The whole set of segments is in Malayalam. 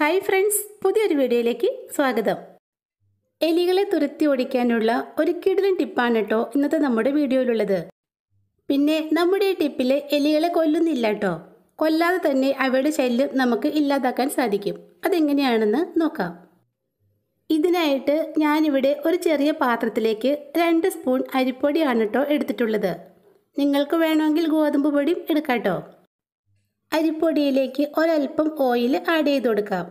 ഹായ് ഫ്രണ്ട്സ് പുതിയൊരു വീഡിയോയിലേക്ക് സ്വാഗതം. എലികളെ തുരത്തി ഓടിക്കാനുള്ള ഒരു കിടിലൻ ടിപ്പാണ് കേട്ടോ ഇന്നത്തെ നമ്മുടെ വീഡിയോയിലുള്ളത്. പിന്നെ നമ്മുടെ ഈ ടിപ്പിൽ എലികളെ കൊല്ലുന്നില്ല കേട്ടോ കൊല്ലാതെ തന്നെ അവയുടെ ശല്യം നമുക്ക് ഇല്ലാതാക്കാൻ സാധിക്കും. അതെങ്ങനെയാണെന്ന് നോക്കാം. ഇതിനായിട്ട് ഞാനിവിടെ ഒരു ചെറിയ പാത്രത്തിലേക്ക് രണ്ട് സ്പൂൺ അരിപ്പൊടിയാണ് കേട്ടോ എടുത്തിട്ടുള്ളത്. നിങ്ങൾക്ക് വേണമെങ്കിൽ ഗോതമ്പ് പൊടിയും എടുക്കാം കേട്ടോ അരിപ്പൊടിയിലേക്ക് ഒരൽപ്പം ഓയിൽ ആഡ് ചെയ്ത് കൊടുക്കാം.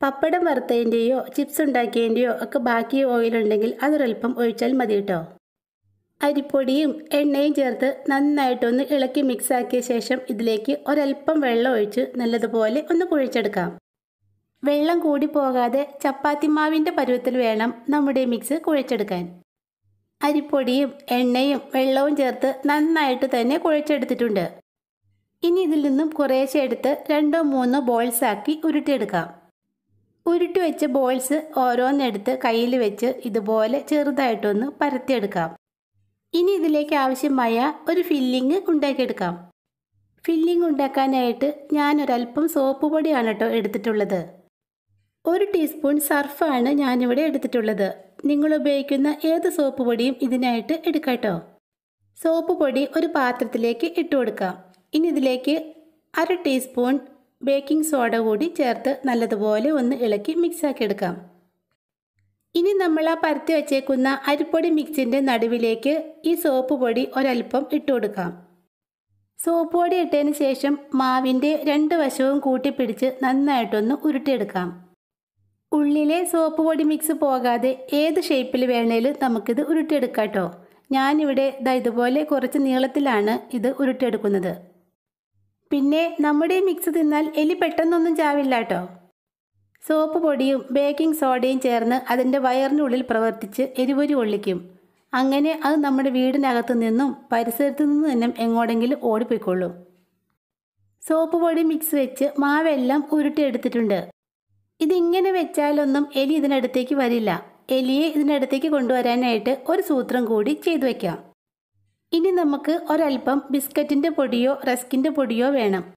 പപ്പടം വറുത്തതിന്റെയോ ചിപ്സ് ഉണ്ടാക്കിയതിന്റെയോ ഒക്കെ ബാക്കി ഓയിൽ ഉണ്ടെങ്കിൽ അതൊരൽപ്പം ഒഴിച്ചാൽ മതി കേട്ടോ അരിപ്പൊടിയും എണ്ണയും ചേർത്ത് നന്നായിട്ടൊന്ന് ഇളക്കി മിക്സ് ആക്കിയ ശേഷം ഇതിലേക്ക് ഒരൽപ്പം വെള്ളം ഒഴിച്ച് നല്ലതുപോലെ ഒന്ന് കുഴിച്ചെടുക്കാം. വെള്ളം കൂടി പോകാതെ ചപ്പാത്തി മാവിന്റെ പരുവത്തിൽ വേണം നമ്മുടെ മിക്സ് കുഴിച്ചെടുക്കാൻ. അരിപ്പൊടിയും എണ്ണയും വെള്ളവും ചേർത്ത് നന്നായിട്ട് തന്നെ കുഴച്ചെടുത്തിട്ടുണ്ട്. ഇനി ഇതിൽ നിന്നും കുറേശ്ശെ എടുത്ത് രണ്ടോ മൂന്നോ ബോൾസ് ആക്കി ഉരുട്ടിയെടുക്കാം. ഉരുട്ടി വെച്ച ബോൾസ് ഓരോന്നെടുത്ത് കയ്യിൽ വെച്ച് ഇതുപോലെ ചെറുതായിട്ടൊന്ന് പരത്തിയെടുക്കാം. ഇനി ഇതിലേക്ക് ആവശ്യമായ ഒരു ഫില്ലിങ് ഉണ്ടാക്കിയെടുക്കാം. ഫില്ലിംഗ് ഉണ്ടാക്കാനായിട്ട് ഒരല്പം സോപ്പ് പൊടിയാണ് കേട്ടോ എടുത്തിട്ടുള്ളത്. ഒരു ടീസ്പൂൺ സർഫാണ് ഞാനിവിടെ എടുത്തിട്ടുള്ളത്. നിങ്ങൾ ഉപയോഗിക്കുന്ന ഏത് സോപ്പ് പൊടിയും ഇതിനായിട്ട് എടുക്കാം കേട്ടോ. സോപ്പ് പൊടി ഒരു പാത്രത്തിലേക്ക് ഇട്ട് കൊടുക്കാം ഇനി ഇതിലേക്ക് അര ടീസ്പൂൺ ബേക്കിംഗ് സോഡ കൂടി ചേർത്ത് നല്ലതുപോലെ ഒന്ന് ഇളക്കി മിക്സാക്കി എടുക്കാം. ഇനി നമ്മൾ ആ പരത്തി വച്ചേക്കുന്ന അരിപ്പൊടി മിക്സിന്റെ നടുവിലേക്ക് ഈ സോപ്പ് പൊടി ഒരൽപ്പം ഇട്ട് കൊടുക്കാം. സോപ്പ് പൊടി ഇട്ടതിന് ശേഷം മാവിന്റെ രണ്ട് വശവും കൂട്ടിപ്പിടിച്ച് നന്നായിട്ടൊന്ന് ഉരുട്ടിയെടുക്കാം. ഉള്ളിലെ സോപ്പ് പൊടി മിക്സ് പോകാതെ ഏത് ഷേപ്പിൽ വേണേലും നമുക്കിത് ഉരുട്ടിയെടുക്കാം കേട്ടോ ഞാനിവിടെ ഇതാ ഇതുപോലെ കുറച്ച് നീളത്തിലാണ് ഇത് ഉരുട്ടിയെടുക്കുന്നത്. പിന്നെ നമ്മുടെ മിക്സ് തിന്നാൽ എലി പെട്ടെന്നൊന്നും ചാവില്ല കേട്ടോ സോപ്പ് പൊടിയും ബേക്കിംഗ് സോഡയും ചേർന്ന് അതിന്റെ വയറിനുള്ളിൽ പ്രവർത്തിച്ച് എരിപൊരി ഒള്ളിക്കും. അങ്ങനെ അത് നമ്മുടെ വീടിനകത്തു നിന്നും പരിസരത്തു നിന്ന് തന്നെ എങ്ങോടെങ്കിലും ഓടിപ്പോയിക്കൊള്ളും. സോപ്പ് പൊടി മിക്സ് വെച്ച് മാവെല്ലാം ഉരുട്ടിയെടുത്തിട്ടുണ്ട്. ഇതിങ്ങനെ വെച്ചാലൊന്നും എലി ഇതിനടുത്തേക്ക് വരില്ല. എലിയെ ഇതിനടുത്തേക്ക് കൊണ്ടുവരാനായിട്ട് ഒരു സൂത്രം കൂടി ചെയ്തു വയ്ക്കാം ഇനി നമുക്ക് ഒരൽപ്പം ബിസ്ക്കറ്റിന്റെ പൊടിയോ റസ്കിന്റെ പൊടിയോ വേണം.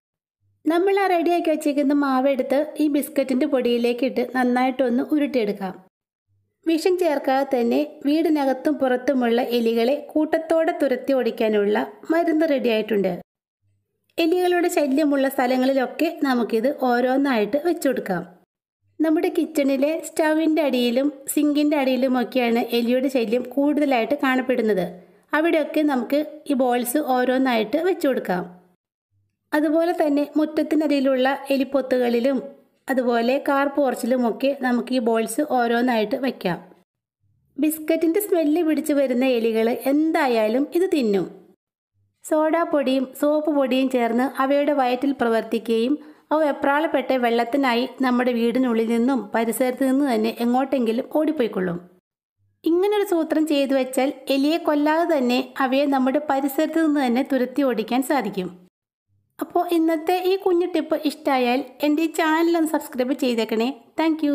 നമ്മൾ ആ റെഡിയാക്കി വെച്ചേക്കുന്ന മാവെടുത്ത് ഈ ബിസ്ക്കറ്റിന്റെ പൊടിയിലേക്ക് ഇട്ട് നന്നായിട്ടൊന്ന് ഉരുട്ടിയെടുക്കാം. വിഷം ചേർക്കാതെ തന്നെ വീടിനകത്തും പുറത്തുമുള്ള എലികളെ കൂട്ടത്തോടെ തുരത്തി ഓടിക്കാനുള്ള മരുന്ന് റെഡിയായിട്ടുണ്ട്. എലികളുടെ ശല്യമുള്ള സ്ഥലങ്ങളിലൊക്കെ നമുക്കിത് ഓരോന്നായിട്ട് വെച്ചുകൊടുക്കാം. നമ്മുടെ കിച്ചണിലെ സ്റ്റവിന്റെ അടിയിലും സിങ്കിന്റെ അടിയിലുമൊക്കെയാണ് എലിയുടെ ശല്യം കൂടുതലായിട്ട് കാണപ്പെടുന്നത്. അവിടെയൊക്കെ നമുക്ക് ഈ ബോൾസ് ഓരോന്നായിട്ട് വെച്ചു കൊടുക്കാം. അതുപോലെ തന്നെ മുറ്റത്തിനരിയിലുള്ള എലിപ്പൊത്തുകളിലും അതുപോലെ കാർ പോർച്ചിലുമൊക്കെ നമുക്ക് ഈ ബോൾസ് ഓരോന്നായിട്ട് വയ്ക്കാം ബിസ്ക്കറ്റിന്റെ സ്മെല്ല് പിടിച്ചു വരുന്ന എലികൾ എന്തായാലും ഇത് തിന്നും. സോഡാപ്പൊടിയും സോപ്പ് പൊടിയും ചേർന്ന് അവയുടെ വയറ്റിൽ പ്രവർത്തിക്കുകയും അവ എപ്രാളപ്പെട്ട വെള്ളത്തിനായി നമ്മുടെ വീടിനുള്ളിൽ നിന്നും പരിസരത്ത് നിന്ന് തന്നെ എങ്ങോട്ടെങ്കിലും ഓടിപ്പോയിക്കൊള്ളും. ഇങ്ങനൊരു സൂത്രം ചെയ്തു വെച്ചാൽ എലിയെ കൊല്ലാതെ തന്നെ അവയെ നമ്മുടെ പരിസരത്ത് നിന്ന് തന്നെ തുരത്തി ഓടിക്കാൻ സാധിക്കും. അപ്പോൾ ഇന്നത്തെ ഈ കുഞ്ഞു ടിപ്പ് ഇഷ്ടമായാൽ എന്റെ ഈ ചാനൽ ഒന്ന് സബ്സ്ക്രൈബ് ചെയ്തേക്കണേ. താങ്ക്